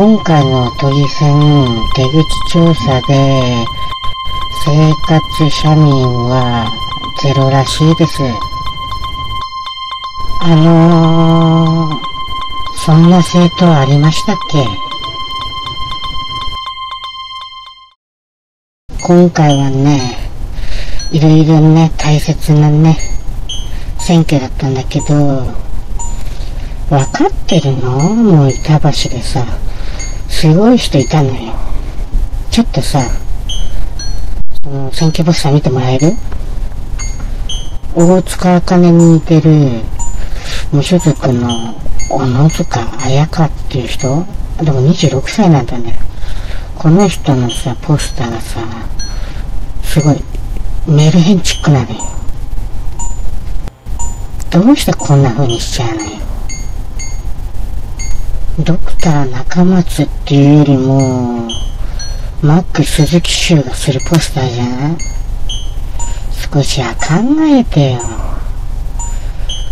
今回の都議選出口調査で生活者民はゼロらしいです。あのー、そんな政党ありましたっけ？今回はね、いろいろね、大切なね、選挙だったんだけど、わかってるの？もう板橋でさ、すごい人いたのよ。ちょっとさ、その選挙ポスター見てもらえる？大塚茜に似てる無所属の小野塚彩香っていう人？でも26歳なんだね。この人のさ、ポスターがさ、すごいメルヘンチックなのよ。どうしてこんな風にしちゃうのよ？ドクター中松っていうよりも、マック鈴木秀がするポスターじゃない？少しは考えてよ。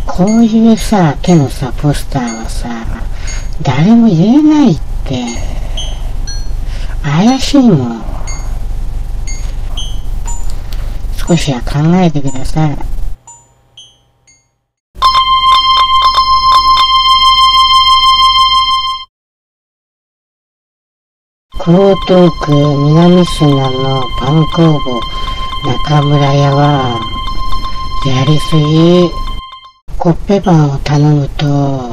こういうさ、手のさ、ポスターはさ、誰も言えないって。怪しいもん。少しは考えてください。江東区南砂のパン工房中村屋は、やりすぎ。コッペパンを頼むと、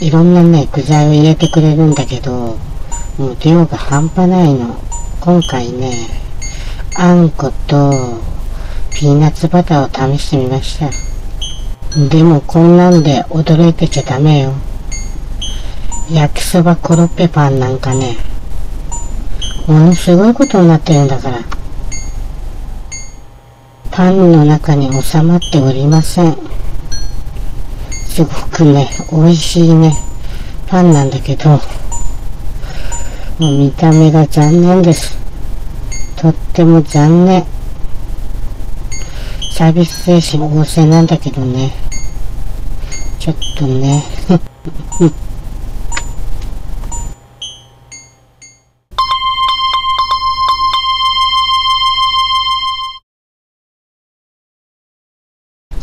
いろんなね、具材を入れてくれるんだけど、もう量が半端ないの。今回ね、あんことピーナッツバターを試してみました。でもこんなんで驚いてちゃダメよ。焼きそばコロッペパンなんかね、ものすごいことになってるんだから。パンの中に収まっておりません。すごくね、美味しいね、パンなんだけど、もう見た目が残念です。とっても残念。サービス精神旺盛なんだけどね。ちょっとね。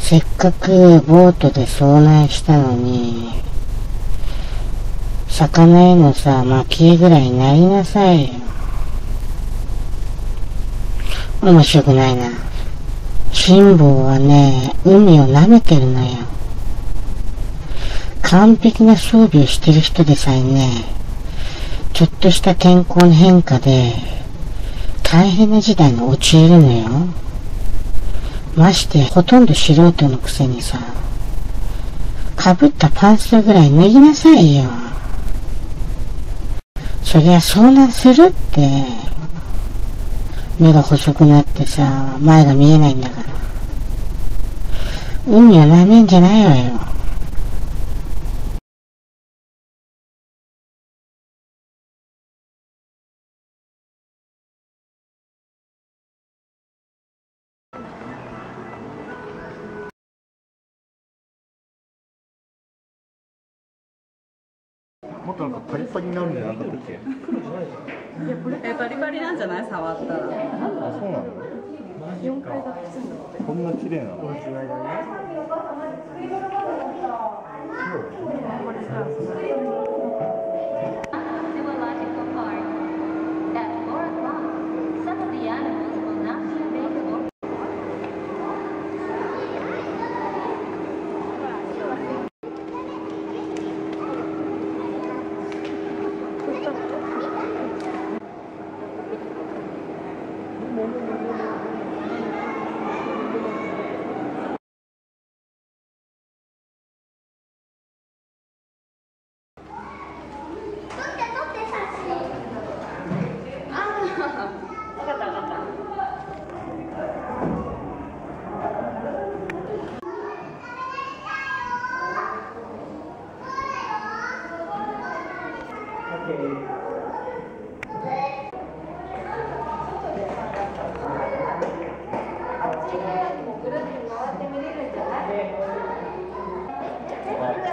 せっかくボートで遭難したのに、魚へのさ、巻きぐらいになりなさいよ。面白くないな。辛抱はね、海を舐めてるのよ。完璧な装備をしてる人でさえね、ちょっとした天候の変化で、大変な事態に陥るのよ。まして、ほとんど素人のくせにさ、かぶったパンツぐらい脱ぎなさいよ。そりゃ遭難するって。目が細くなってさ、前が見えないんだから。海は舐めんじゃないわよ。もっとなんかパリパリになるんじゃなかったっけ？えバリバリなんじゃない？触ったら。あそうなの。こんな綺麗なの。何事かというと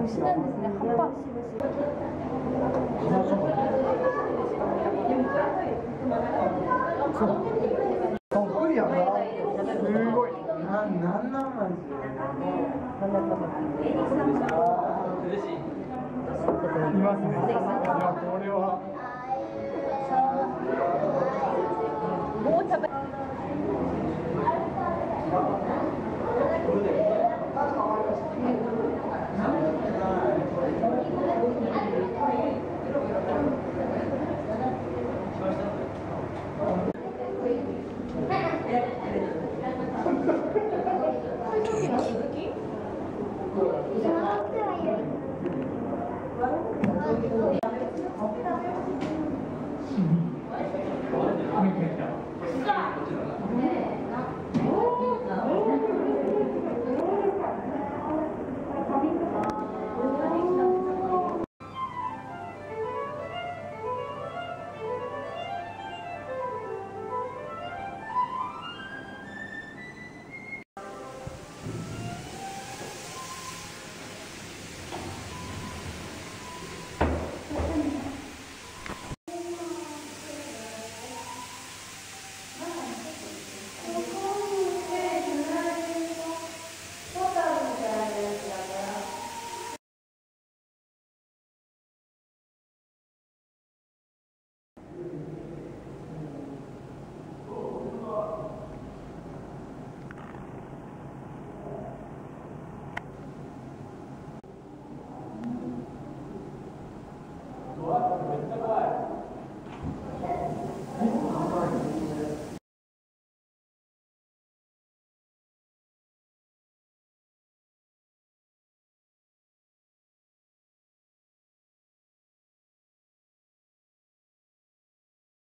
虫なんですね。葉っぱ。そっくりやなすごい。ななんなんマジでいますね。これは。away.